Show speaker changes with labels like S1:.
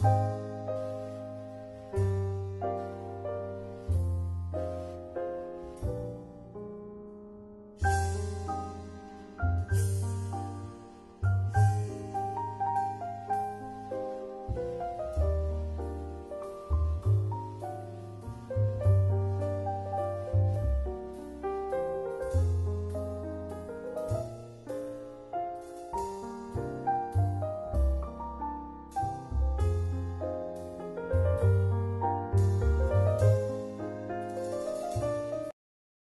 S1: you